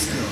Let's go.